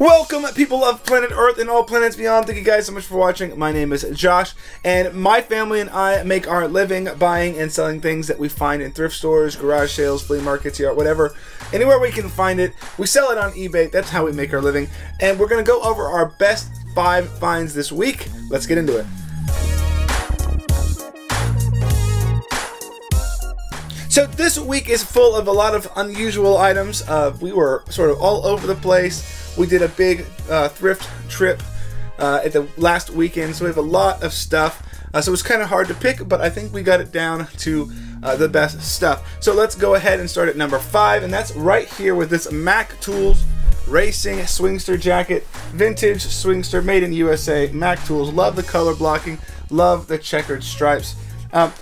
Welcome, people of planet Earth and all planets beyond. Thank you guys so much for watching. My name is Josh, and my family and I make our living buying and selling things that we find in thrift stores, garage sales, flea markets, yard, whatever. Anywhere we can find it, we sell it on eBay. That's how we make our living. And we're going to go over our best five finds this week. Let's get into it. So this week is full of a lot of unusual items. Uh, we were sort of all over the place. We did a big uh, thrift trip uh, at the last weekend, so we have a lot of stuff. Uh, so it's kind of hard to pick, but I think we got it down to uh, the best stuff. So let's go ahead and start at number five, and that's right here with this Mac Tools Racing Swingster jacket, vintage Swingster, made in USA. Mac Tools, love the color blocking, love the checkered stripes. Um,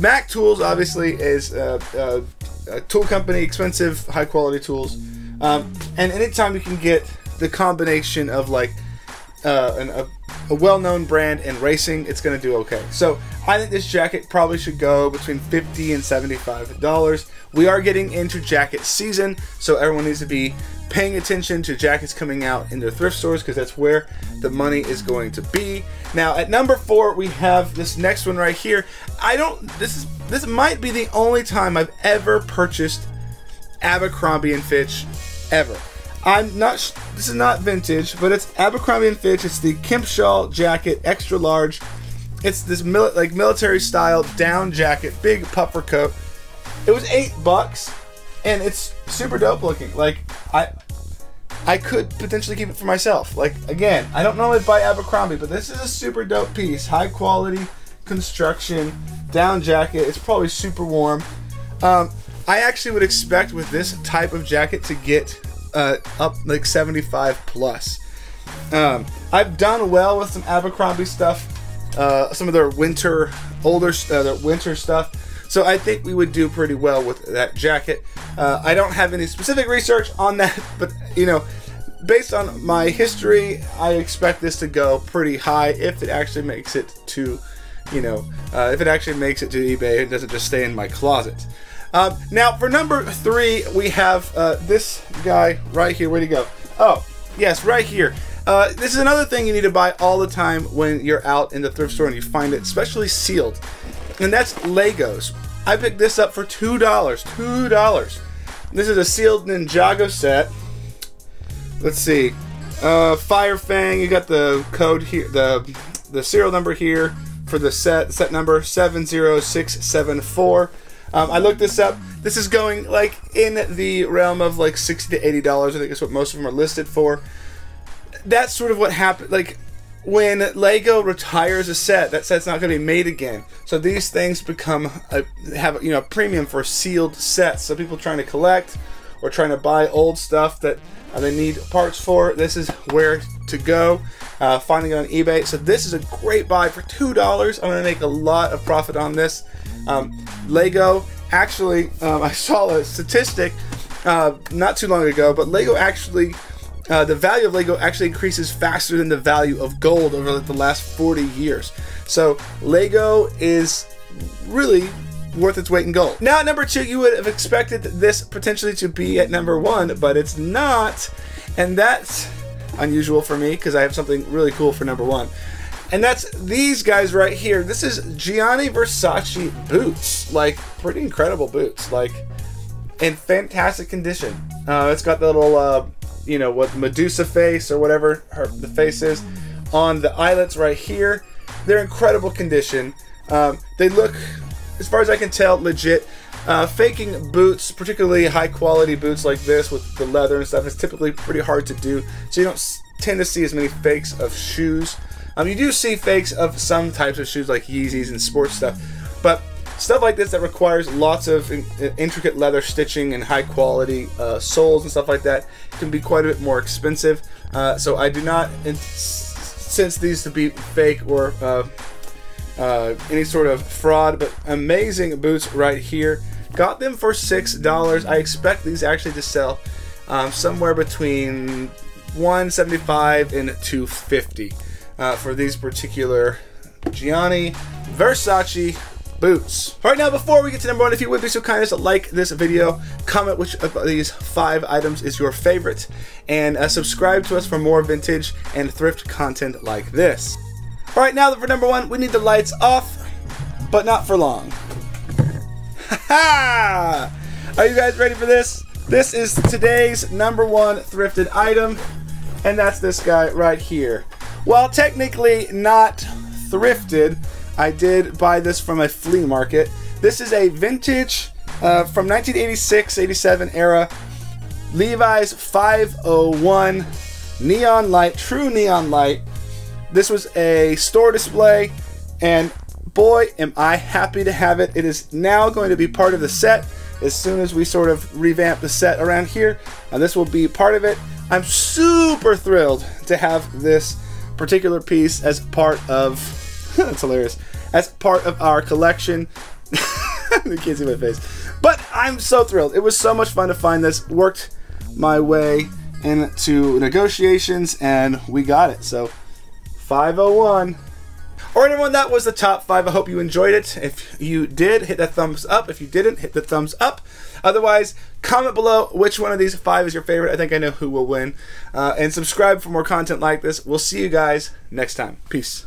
Mac Tools obviously is a, a, a, tool company, expensive, high quality tools. Um, and anytime you can get the combination of like uh, an, a, a well-known brand and racing, it's going to do okay. So I think this jacket probably should go between 50 and 75 dollars. We are getting into jacket season, so everyone needs to be paying attention to jackets coming out in their thrift stores because that's where the money is going to be. Now at number four we have this next one right here. I don't. This is this might be the only time I've ever purchased Abercrombie and Fitch ever. I'm not. This is not vintage, but it's Abercrombie and Fitch. It's the Kempshall jacket, extra large. It's this mil like military style down jacket, big puffer coat. It was eight bucks, and it's super dope looking. Like I, I could potentially keep it for myself. Like again, I don't normally buy Abercrombie, but this is a super dope piece, high quality construction, down jacket. It's probably super warm. Um, I actually would expect with this type of jacket to get uh, up like 75 plus. Um, I've done well with some Abercrombie stuff, uh, some of their winter, older, uh, their winter stuff. So I think we would do pretty well with that jacket. Uh, I don't have any specific research on that, but you know, based on my history, I expect this to go pretty high if it actually makes it to, you know, uh, if it actually makes it to eBay and doesn't just stay in my closet. Uh, now, for number three, we have uh, this guy right here. Where'd he go? Oh, yes, right here. Uh, this is another thing you need to buy all the time when you're out in the thrift store and you find it, especially sealed. And that's Legos. I picked this up for $2. $2. This is a sealed Ninjago set. Let's see. Uh, Fire Fang, you got the code here, the, the serial number here for the set, set number 70674. Um, I looked this up. This is going like in the realm of like sixty to eighty dollars. I think is what most of them are listed for. That's sort of what happened. Like when Lego retires a set, that set's not going to be made again. So these things become a, have you know a premium for sealed sets. So people trying to collect or trying to buy old stuff that uh, they need parts for. This is where to go. Uh, finding it on eBay. So this is a great buy for two dollars. I'm going to make a lot of profit on this. Um, Lego actually, um, I saw a statistic uh, not too long ago, but Lego actually, uh, the value of Lego actually increases faster than the value of gold over the last 40 years. So Lego is really worth its weight in gold. Now at number two, you would have expected this potentially to be at number one, but it's not. And that's unusual for me because I have something really cool for number one. And that's these guys right here. This is Gianni Versace boots. Like, pretty incredible boots. Like, in fantastic condition. Uh, it's got the little, uh, you know, what Medusa face or whatever her, the face is on the eyelets right here. They're incredible condition. Um, they look, as far as I can tell, legit. Uh, faking boots, particularly high quality boots like this with the leather and stuff, is typically pretty hard to do. So you don't tend to see as many fakes of shoes. Um, you do see fakes of some types of shoes like Yeezys and sports stuff, but stuff like this that requires lots of in, intricate leather stitching and high quality uh, soles and stuff like that can be quite a bit more expensive. Uh, so I do not sense these to be fake or uh, any sort of fraud, but amazing boots right here. Got them for six dollars. I expect these actually to sell um, somewhere between 175 and 250 uh, for these particular Gianni Versace boots. All right, now before we get to number one, if you would be so kind as to like this video, comment which of these five items is your favorite, and uh, subscribe to us for more vintage and thrift content like this. All right, now for number one, we need the lights off, but not for long. Ha Are you guys ready for this? This is today's number one thrifted item, and that's this guy right here. While technically not thrifted, I did buy this from a flea market. This is a vintage uh, from 1986 87 era Levi's 501 neon light, true neon light. This was a store display, and boy, am I happy to have it. It is now going to be part of the set as soon as we sort of revamp the set around here. And this will be part of it. I'm super thrilled to have this particular piece as part of that's hilarious as part of our collection. you can't see my face, but I'm so thrilled. It was so much fun to find this. Worked my way into negotiations, and we got it. So 501. Alright everyone, that was the top 5. I hope you enjoyed it. If you did, hit that thumbs up. If you didn't, hit the thumbs up. Otherwise, comment below which one of these 5 is your favorite. I think I know who will win. Uh, and subscribe for more content like this. We'll see you guys next time. Peace.